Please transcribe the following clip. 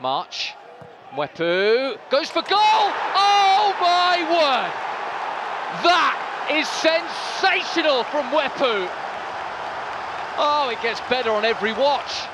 March. Mwepu goes for goal! Oh my word! That is sensational from Mwepu. Oh, it gets better on every watch.